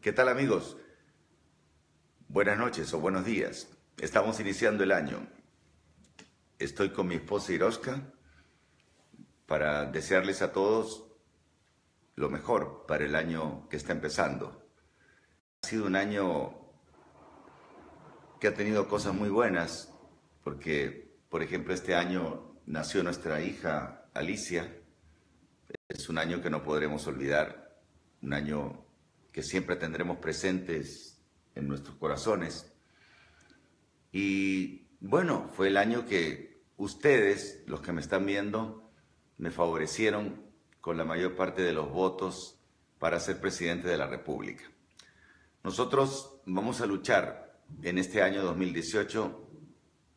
¿Qué tal amigos? Buenas noches o buenos días. Estamos iniciando el año. Estoy con mi esposa Iroska para desearles a todos lo mejor para el año que está empezando. Ha sido un año que ha tenido cosas muy buenas, porque, por ejemplo, este año nació nuestra hija Alicia. Es un año que no podremos olvidar, un año que siempre tendremos presentes en nuestros corazones. Y bueno, fue el año que ustedes, los que me están viendo, me favorecieron con la mayor parte de los votos para ser presidente de la República. Nosotros vamos a luchar en este año 2018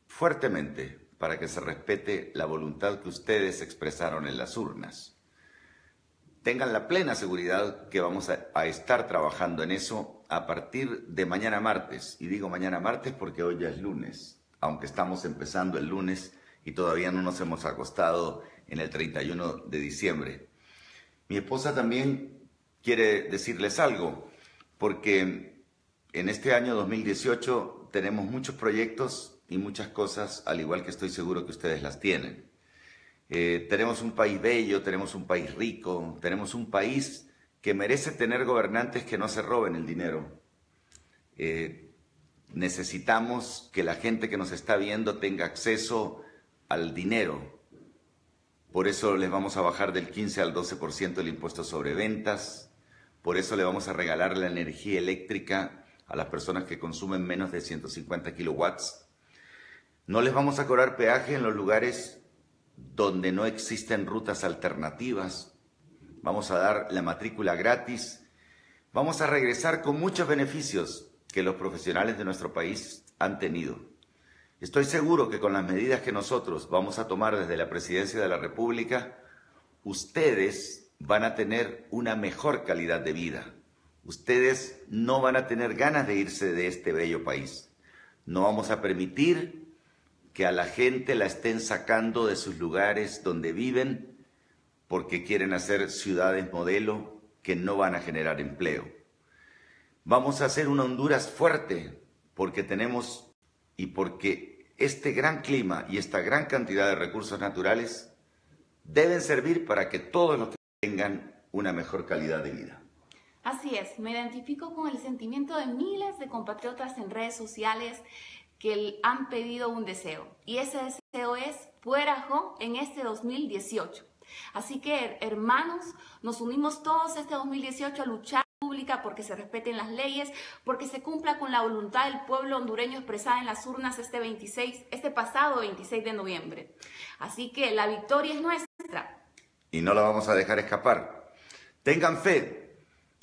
fuertemente para que se respete la voluntad que ustedes expresaron en las urnas tengan la plena seguridad que vamos a, estar trabajando en eso a partir de mañana martes. Y digo mañana martes porque hoy ya es lunes, aunque estamos empezando el lunes y todavía no nos hemos acostado en el 31 de diciembre. Mi esposa también quiere decirles algo, porque en este año 2018 tenemos muchos proyectos y muchas cosas, al igual que estoy seguro que ustedes las tienen. Eh, tenemos un país bello, tenemos un país rico, tenemos un país que merece tener gobernantes que no se roben el dinero. Eh, necesitamos que la gente que nos está viendo tenga acceso al dinero. Por eso les vamos a bajar del 15 al 12% el impuesto sobre ventas. Por eso le vamos a regalar la energía eléctrica a las personas que consumen menos de 150 kilowatts. No les vamos a cobrar peaje en los lugares donde no existen rutas alternativas. Vamos a dar la matrícula gratis. Vamos a regresar con muchos beneficios que los profesionales de nuestro país han tenido. Estoy seguro que con las medidas que nosotros vamos a tomar desde la Presidencia de la República, ustedes van a tener una mejor calidad de vida. Ustedes no van a tener ganas de irse de este bello país. No vamos a permitir que a la gente la estén sacando de sus lugares donde viven porque quieren hacer ciudades modelo que no van a generar empleo. Vamos a hacer una Honduras fuerte porque tenemos y porque este gran clima y esta gran cantidad de recursos naturales deben servir para que todos los que tengan una mejor calidad de vida. Así es, me identifico con el sentimiento de miles de compatriotas en redes sociales que han pedido un deseo. Y ese deseo es Puerajo en este 2018. Así que, hermanos, nos unimos todos este 2018 a luchar pública porque se respeten las leyes, porque se cumpla con la voluntad del pueblo hondureño expresada en las urnas este 26, este pasado 26 de noviembre. Así que la victoria es nuestra. Y no la vamos a dejar escapar. Tengan fe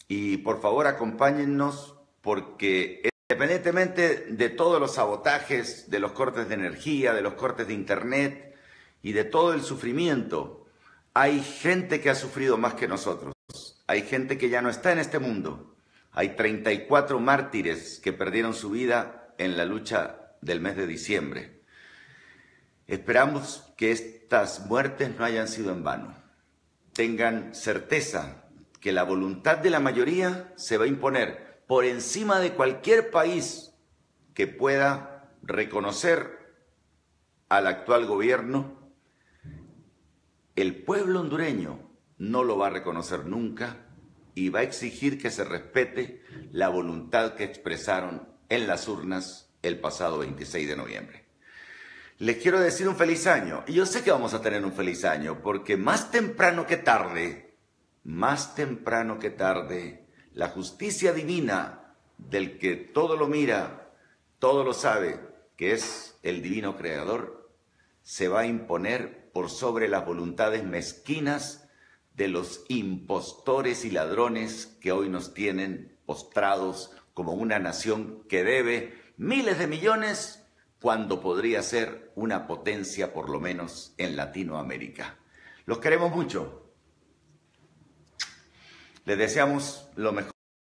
y por favor acompáñennos porque Independientemente de todos los sabotajes, de los cortes de energía, de los cortes de internet y de todo el sufrimiento, hay gente que ha sufrido más que nosotros. Hay gente que ya no está en este mundo. Hay 34 mártires que perdieron su vida en la lucha del mes de diciembre. Esperamos que estas muertes no hayan sido en vano. Tengan certeza que la voluntad de la mayoría se va a imponer por encima de cualquier país que pueda reconocer al actual gobierno, el pueblo hondureño no lo va a reconocer nunca y va a exigir que se respete la voluntad que expresaron en las urnas el pasado 26 de noviembre. Les quiero decir un feliz año. Y yo sé que vamos a tener un feliz año porque más temprano que tarde, más temprano que tarde, la justicia divina del que todo lo mira, todo lo sabe, que es el divino creador, se va a imponer por sobre las voluntades mezquinas de los impostores y ladrones que hoy nos tienen postrados como una nación que debe miles de millones cuando podría ser una potencia por lo menos en Latinoamérica. Los queremos mucho. Les deseamos lo mejor.